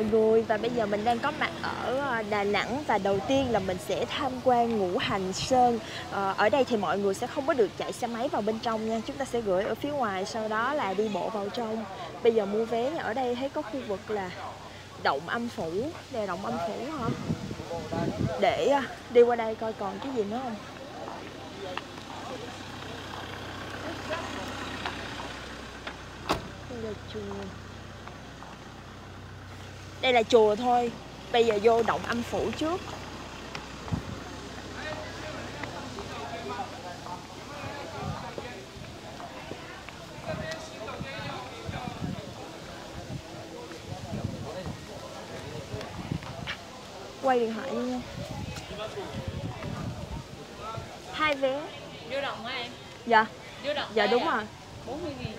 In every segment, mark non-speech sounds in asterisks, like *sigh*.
mọi người và bây giờ mình đang có mặt ở ờ, Đà Nẵng và đầu tiên là mình sẽ tham quan Ngũ Hành Sơn. Ờ, ở đây thì mọi người sẽ không có được chạy xe máy vào bên trong nha, chúng ta sẽ gửi ở phía ngoài sau đó là đi bộ vào trong. Bây giờ mua vé ở đây thấy có khu vực là động âm phủ, đây là động âm phủ hả? Để ờ, đi qua đây coi còn cái gì nữa không? Đây là chùa đây là chùa thôi. Bây giờ vô động âm phủ trước. Quay điện thoại đi nha. Hai vé. Vô đồng hả em? dạ. Vô đồng dạ đúng à? rồi. 40 nghìn.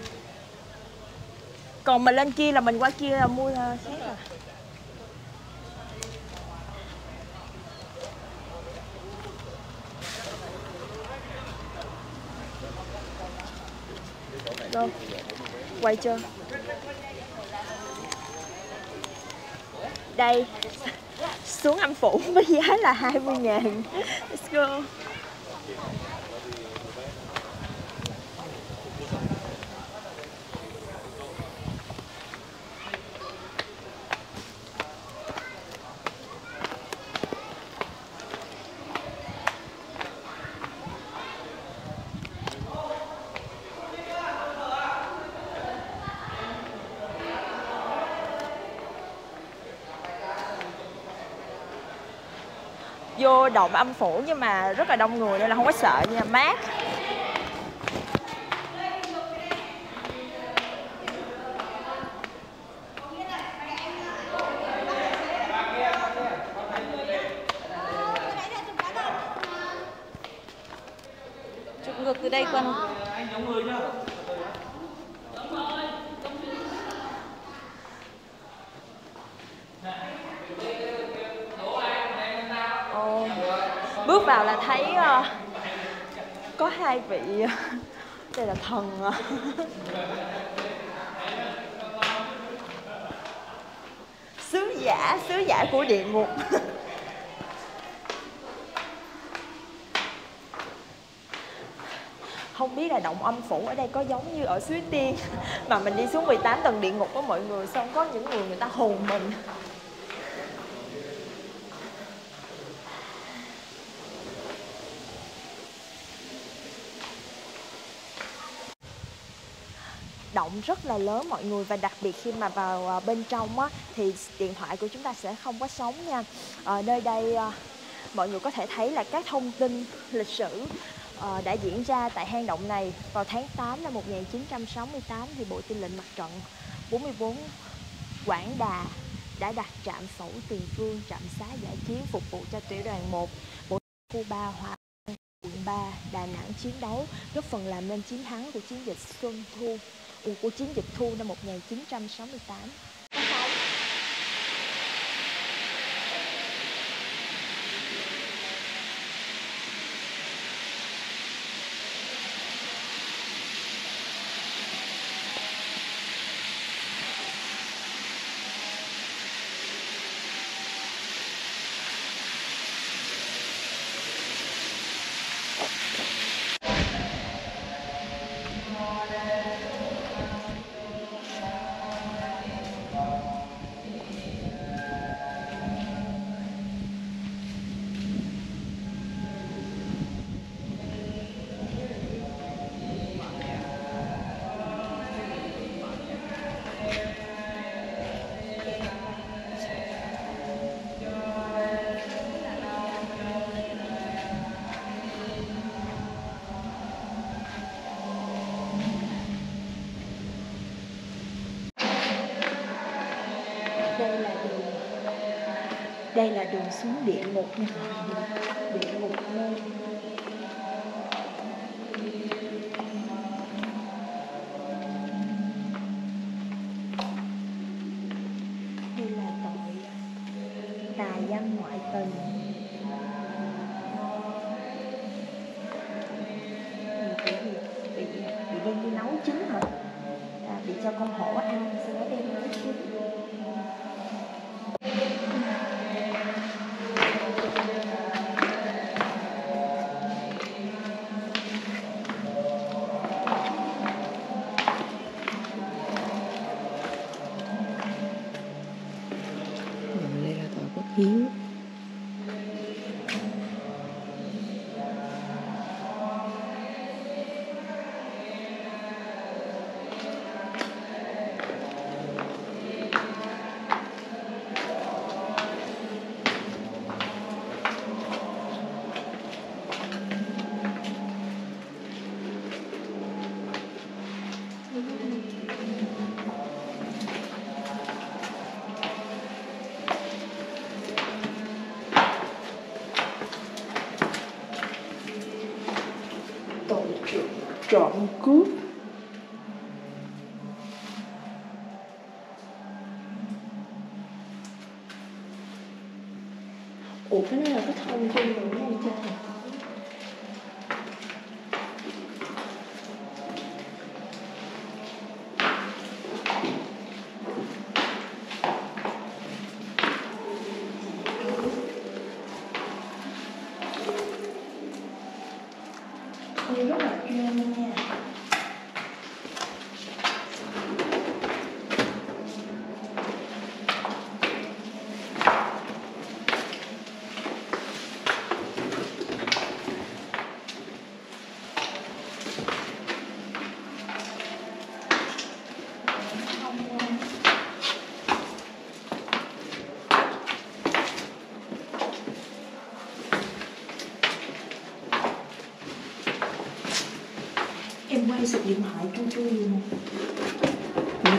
Còn mình lên kia là mình qua kia là mua là xét rồi Đâu? Quay chưa? Đây *laughs* Xuống âm phủ với giá là 20 ngàn Let's go vô động âm phủ nhưng mà rất là đông người nên là không có sợ nha. Mát. Bước vào là thấy uh, có hai vị ờ, đây là thần. Sứ giả sứ giả của địa ngục. Không biết là động âm phủ ở đây có giống như ở suối tiên mà mình đi xuống 18 tầng địa ngục có mọi người xong có những người người ta hù mình. Rất là lớn mọi người và đặc biệt khi mà vào à, bên trong á, thì điện thoại của chúng ta sẽ không có sóng nha. Ở nơi đây à, mọi người có thể thấy là các thông tin lịch sử ờ, đã diễn ra tại hang động này vào tháng 8 năm 1968 thì Bộ Tư lệnh Mặt trận 44 Quảng Đà đã đặt trạm sổ tiền phương, trạm xá giải chiến phục vụ cho tiểu đoàn 1 bộ khu 3 Hòa quận 3 Đà Nẵng chiến đấu, góp phần làm nên chiến thắng của chiến dịch Xuân Thu của chiến dịch Thu năm 1968 đây là đường xuống địa ngục nha.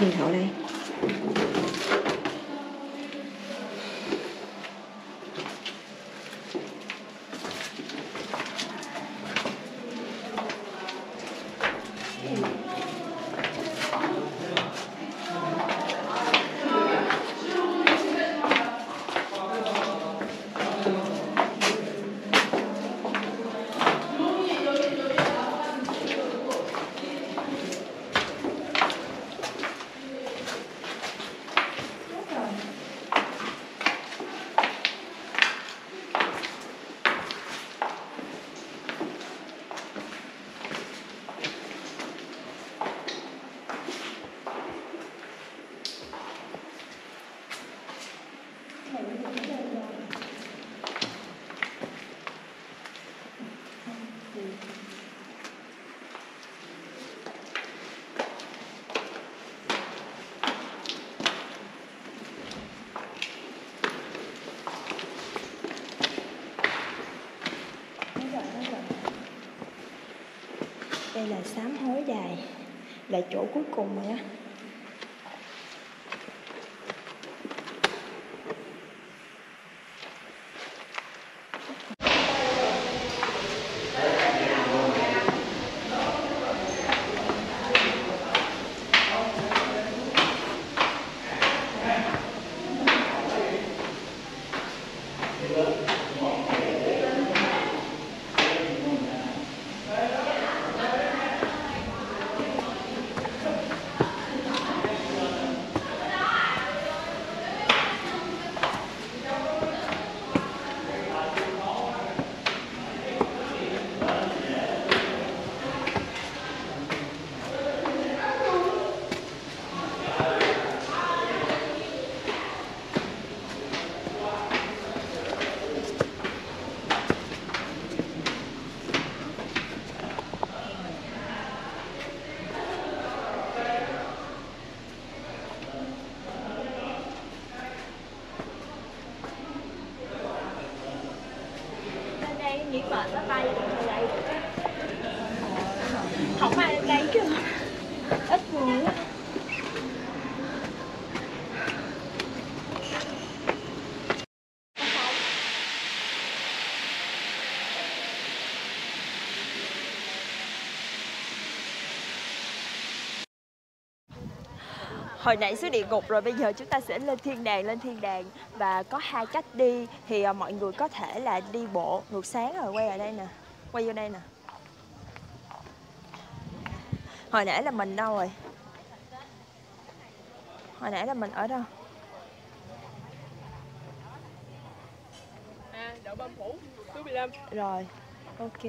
Mở điện thoại đây Đây là sám hối dài. Là chỗ cuối cùng rồi á Lên đây nghỉ mệt nó bay lên đây Không ai lên đây chứ Ít người á. Hồi nãy xuống địa ngục rồi bây giờ chúng ta sẽ lên thiên đàng lên thiên đàng. Và có hai cách đi thì à, mọi người có thể là đi bộ ngược sáng rồi quay ở đây nè quay vô đây nè. Hồi nãy là mình đâu rồi? Hồi nãy là mình ở đâu? À, đậu phủ, thứ 15 rồi ok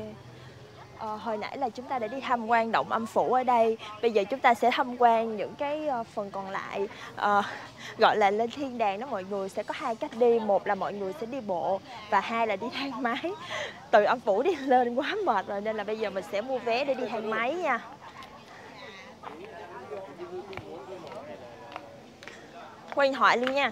À, hồi nãy là chúng ta đã đi tham quan động âm phủ ở đây. Bây giờ chúng ta sẽ tham quan những cái ờ, phần còn lại. Ờ, gọi là lên thiên đàng đó mọi người sẽ có hai cách đi. Một là mọi người sẽ đi bộ và hai là đi thang máy. Từ âm phủ đi lên quá mệt rồi nên là bây giờ mình sẽ mua vé để đi thang máy nha. Quay hỏi thoại luôn nha.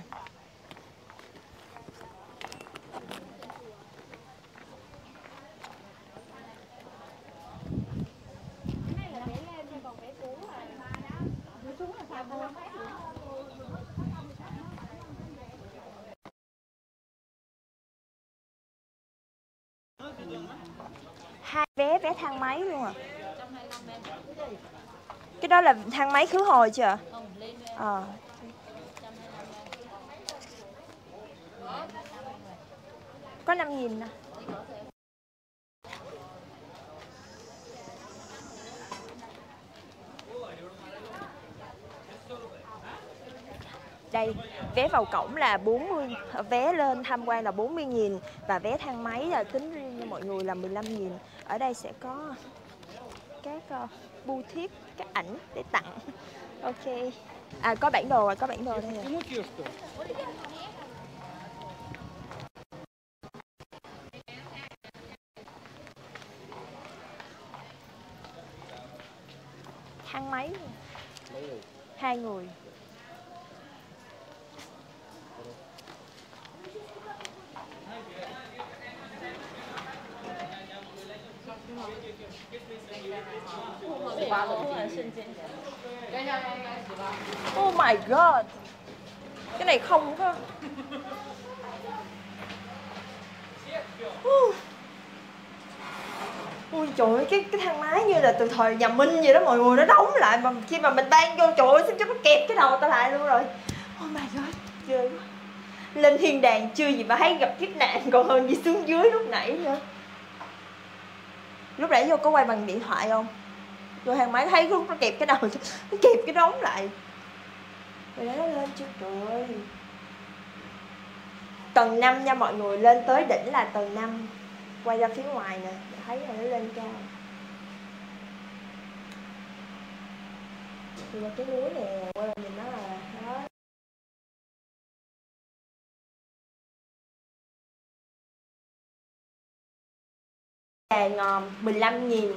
Hai vé vé thang máy luôn à? Cái đó là thang máy khứ hồi chưa? Ờ. Có năm nghìn nè. Đây, vé vào cổng là 40 vé lên tham quan là 40 000 và vé thang máy là tính riêng cho mọi người là 15 000 ở đây sẽ có các uh, bưu thiếp các ảnh để tặng. Ok. À có bản đồ rồi có bản đồ đây rồi. Thang máy. Hai người. Oh my god Cái này không cơ. Uh. Ui trời ơi, cái, cái thang máy như là từ thời nhà Minh vậy đó mọi người Nó đóng lại mà khi mà mình ban vô trời ơi, cho nó kẹp cái đầu ta lại luôn rồi Oh my god, chơi quá Lên thiên đàng chưa gì mà thấy gặp kiếp nạn còn hơn gì xuống dưới lúc nãy nữa Lúc nãy vô có quay bằng điện thoại không? Vô hàng máy thấy lúc nó kẹp cái đầu, Nó kẹp cái đống lại. Rồi đó nó lên chưa trời. Ơi Tầng 5 nha mọi người, Lên tới đỉnh là tầng 5 Quay ra phía ngoài nè, Thấy là nó lên cao. Thì cái núi nè, Quay lại nhìn nó là Vàng uh, 15 nghìn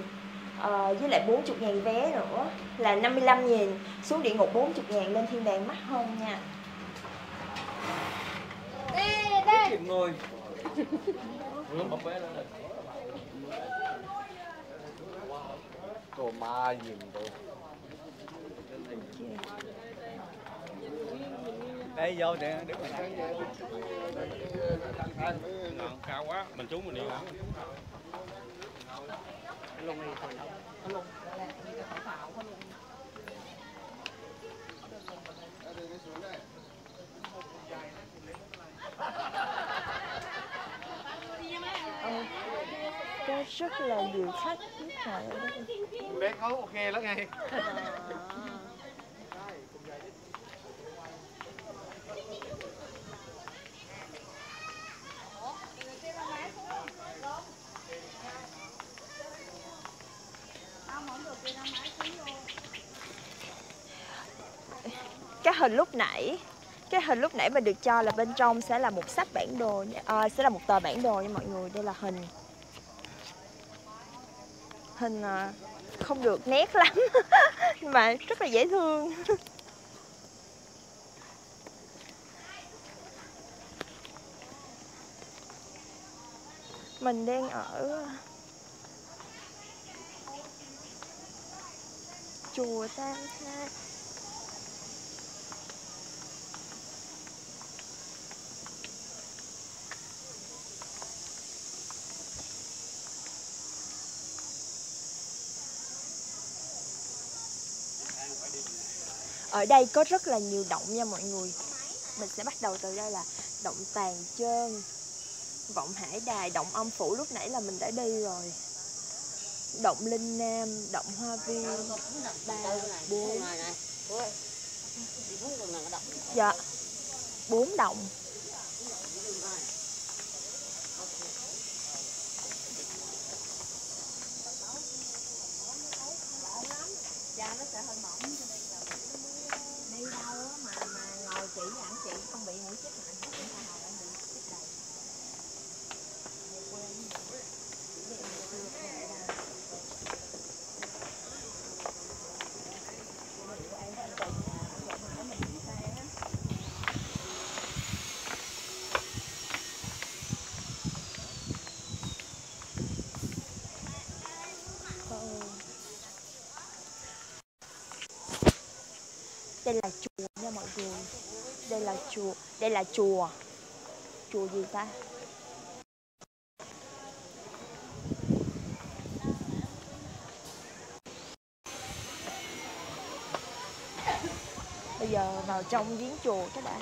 Ờ, với lại 40 ngàn vé nữa là 55 nghìn. Xuống địa ngục 40 ngàn lên thiên đàng mắc hơn nha. Ngồi *laughs* vé nữa rồi Cô ma nhìn tôi Đây vô để đứng mà Ngon, cao quá. Mình trúng mình đi ลงเลยคนเขาเขาลงแล้วแหละมีแต่สาวเขาลงเดินในสวนได้ใหญ่นะคุณเล็กก็ชุกเราอยู่ชัดนิดหน่อยเล็กเขาโอเคแล้วไง hình lúc nãy cái hình lúc nãy mình được cho là bên trong sẽ là một sách bản đồ à, sẽ là một tờ bản đồ nha mọi người đây là hình. Hình à, không được nét lắm *laughs* nhưng mà rất là dễ thương. *laughs* Mình đang ở chùa Tam Tháp ở đây có rất là nhiều động nha mọi người. Mình sẽ bắt đầu từ đây là động tàn trơn, vọng hải đài, động âm phủ. Lúc nãy là mình đã đi rồi. Động linh nam, động hoa viên. Ba, bốn. Dạ bốn động. Đây là chùa nha mọi người. Đây là chùa, đây là chùa. Chùa gì ta? Bây giờ vào trong giếng chùa các bạn.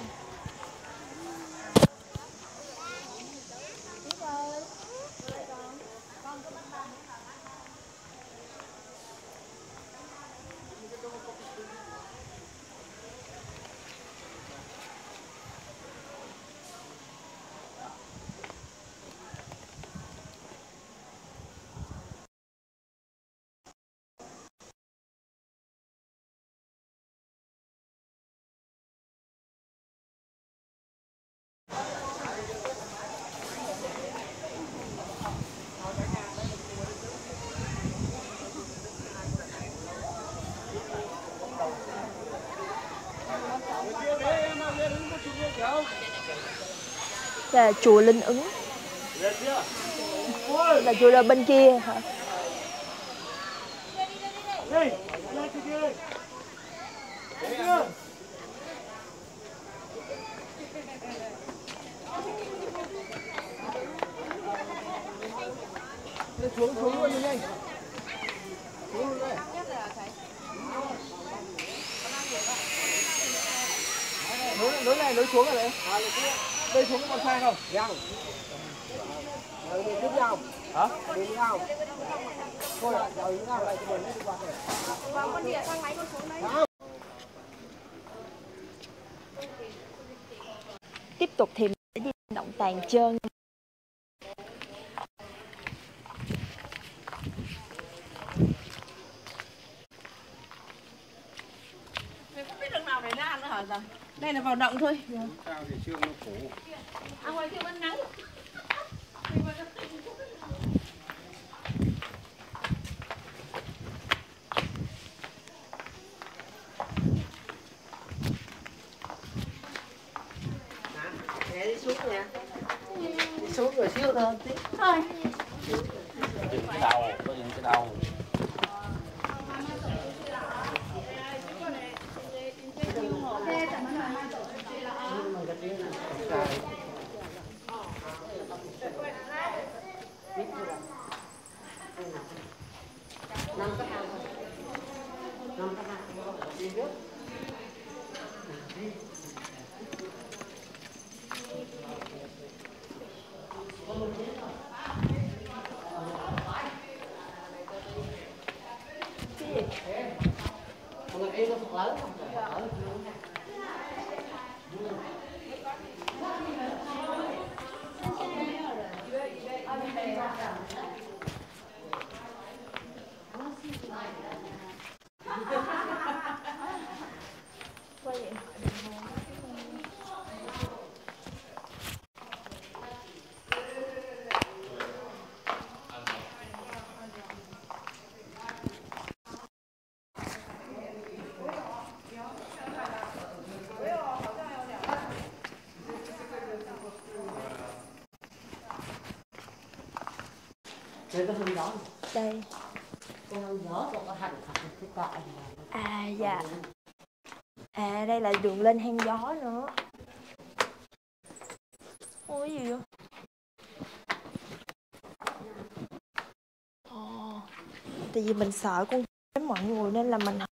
Là chùa Linh Ứng. Là chùa là bên kia hả? xuống xuống luôn nhanh. Xuống luôn đây. Nối nối này nối xuống rồi đấy. Đây xuống con sai không? Dân Đừng đi trước nhau hả? Đi đi nhau Thôi đi nhau lại cho mình đi qua này Vâng, con ở thang máy con xuống đấy. tiếp tục thì mình sẽ đi động tàn trơn Mình không biết đường nào để ra nữa hả giờ? Đây là vào động thôi. Sao thì xương nó phủ. À ngoài kia vẫn nắng. Nè đi xuống nè Đi xuống rồi xíu thôi Thôi. dừng cái đầu có dừng cái đầu Năm cái hàng Năm cái hàng Đi trước Còn em nó thật Đây có hương gió đây. Có hương gió còn có hành thật cái cọ à dạ. À đây là đường lên hang gió nữa. Ôi gì vậy? Ồ, tại vì mình sợ con đến mọi người nên là mình không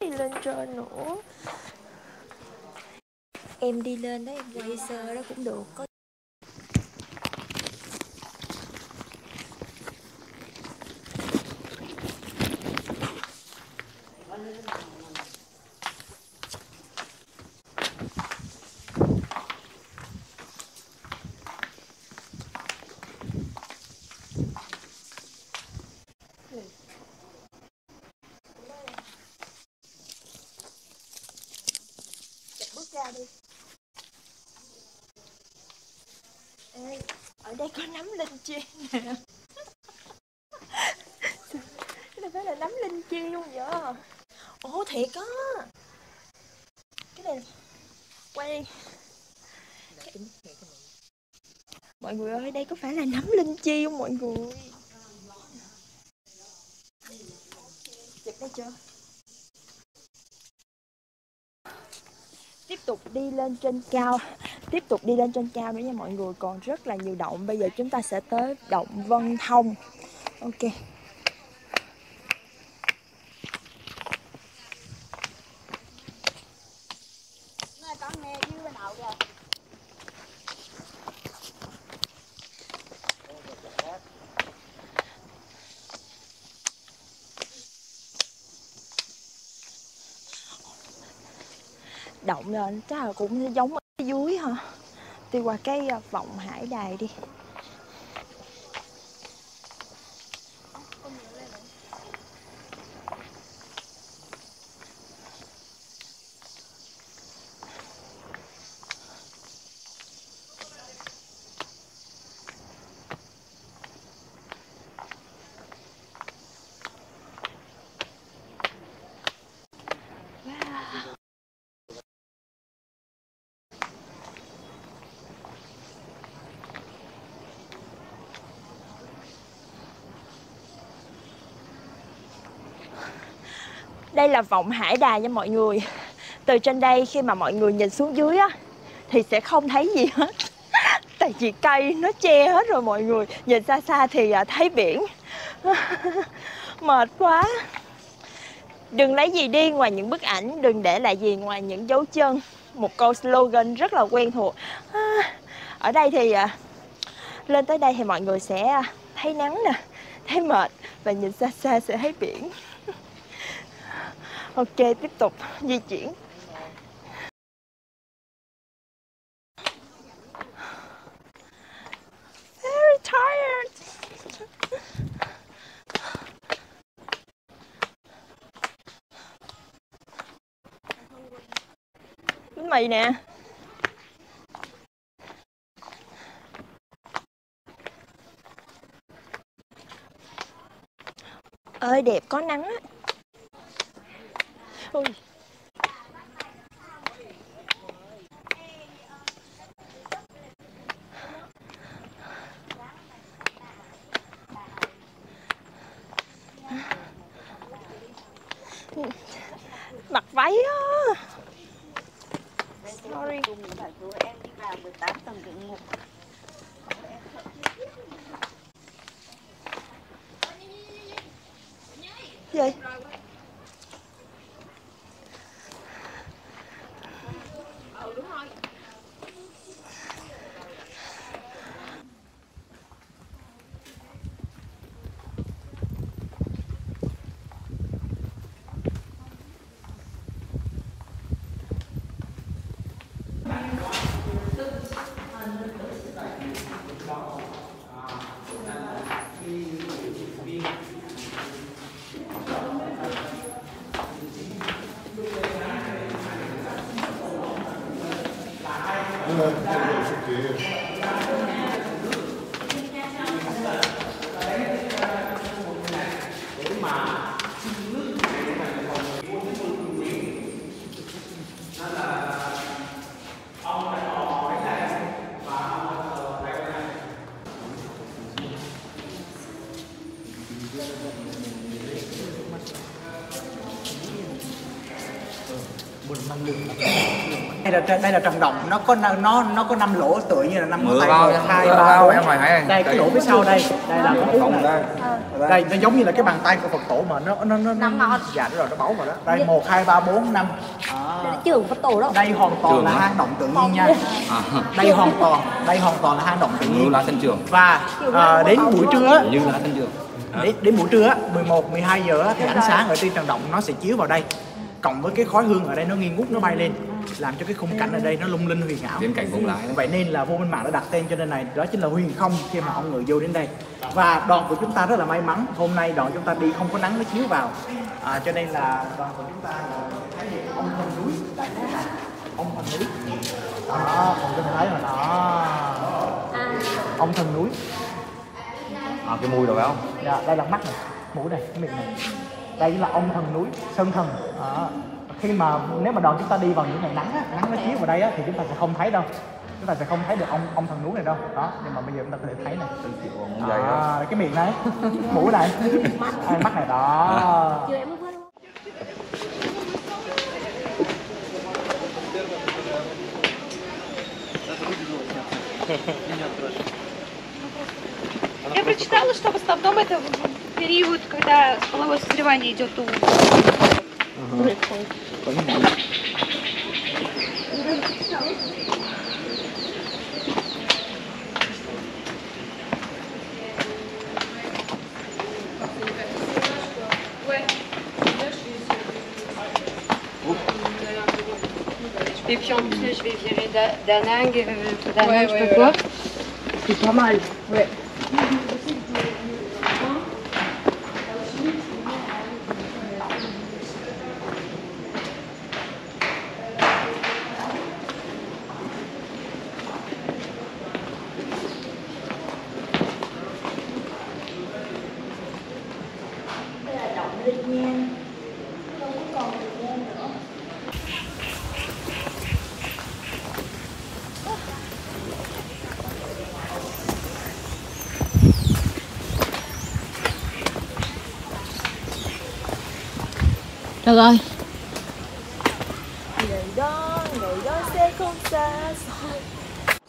đi lên trên nữa. Em đi lên đó em quay sơ đó cũng được có bước ra đi Ê, ở đây có nấm linh chi nè cái này phải là nấm linh chi luôn vậy ồ thiệt á cái này quay mọi người ơi, đây có phải là nấm linh chi không mọi người? Chụp đây chưa? Tiếp tục đi lên trên cao. Tiếp tục đi lên trên cao nữa nha mọi người. Còn rất là nhiều động. Bây giờ chúng ta sẽ tới động Vân Thông. Ok. Nền chắc là cũng giống ở dưới hả? Đi qua cái à, vọng hải đài đi. Đây là vọng hải đà nha mọi người. Từ trên đây khi mà mọi người nhìn xuống dưới á, thì sẽ không thấy gì hết. *laughs* Tại vì cây nó che hết rồi mọi người. Nhìn xa xa thì à, thấy biển. *laughs* Mệt quá. Đừng lấy gì đi ngoài những bức ảnh, đừng để lại gì ngoài những dấu chân. Một câu slogan rất là quen thuộc. À, ở đây thì à, lên tới đây thì mọi người sẽ thấy nắng nè, thấy mệt và nhìn xa xa sẽ thấy biển ok, tiếp tục, di chuyển. Very tired. Bánh mì nè. Ơi, đẹp, có nắng á. Ôi. mặc váy á sorry em đi vào 18 tầng địa ngục gì đây là đây là trần động nó có nó nó có năm lỗ tựa như là năm ngón tay một, hai ba bốn đây cái lỗ phía sau đây. Đây là cái út Cộng này đây. đây nó giống như là cái bàn tay của phật tổ mà nó nó nó Năm nó dạ đúng rồi nó bấu vào đó. Đây một hai ba bốn năm. Đây trường Phật tổ đó. Đây hoàn toàn là hang động tự nhiên nha. À, đây hoàn toàn đây hoàn toàn là hang động tự như nhiên. lá thanh trường. Và à, đến buổi trưa á, như lá thanh trường đến, đến buổi trưa á, 11, 12 giờ á, thì ánh sáng ở trên trần động nó sẽ chiếu vào đây. Cộng với cái khói hương ở đây nó nghi ngút nó bay lên làm cho cái khung cảnh ở đây nó lung linh huyền ảo. Viễn cảnh vùng lái vậy nên là vua minh mạng đã đặt tên cho nên này đó chính là huyền không khi mà ông người vô đến đây. Và đoàn của chúng ta rất là may mắn hôm nay đoàn chúng ta đi không có nắng nó chiếu vào. À, cho nên là đoàn của chúng ta là thấy được ông thần núi đại thế ông thần núi. Đó mọi người thấy rồi đó. Ông thần núi à, cái mùi rồi phải không Dạ, đây là mắt này, mũi này, cái miệng này. Đây là ông thần núi, sơn thần. Đó. Khi mà nếu mà đoàn chúng ta đi vào những ngày nắng á, nắng nó chiếu vào đây á, thì chúng ta sẽ không thấy đâu. Chúng ta sẽ không thấy được ông ông thần núi này đâu. Đó, nhưng mà bây giờ chúng ta có thể thấy này. Ông dày đó. À, cái miệng này, *laughs* mũi này, à, mắt này đó. Chưa em mới vớt luôn Я прочитала, что в основном это период, когда половое созревание идет у Et puis en plus, je vais virer Da- Danang, euh, je sais pas quoi. C'est pas mal. Ouais. Thank *laughs* you. Rồi Ngày đó, ngày đó sẽ không xa xôi.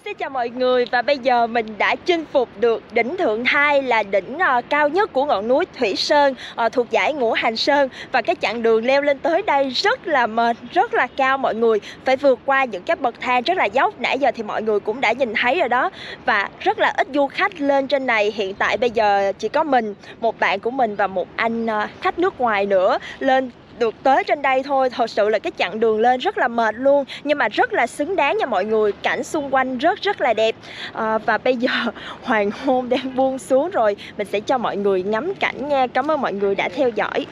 Xin chào mọi người và bây giờ mình đã chinh phục được đỉnh Thượng Thai là đỉnh ờ, cao nhất của ngọn núi Thủy Sơn ờ, thuộc dãy Ngũ Hành Sơn. Và cái chặng đường leo lên tới đây rất là mệt, rất là cao mọi người. Phải vượt qua những cái bậc thang rất là dốc. Nãy giờ thì mọi người cũng đã nhìn thấy rồi đó. Và rất là ít du khách lên trên này. Hiện tại bây giờ chỉ có mình một bạn của mình và một anh ờ, khách nước ngoài nữa lên được tới trên đây thôi. Thật sự là cái chặng đường lên rất là mệt luôn nhưng mà rất là xứng đáng nha mọi người. Cảnh xung quanh rất rất là đẹp. À, và bây giờ *laughs* hoàng hôn đang buông xuống rồi. Mình sẽ cho mọi người ngắm cảnh nha. Cảm ơn mọi người đã theo dõi.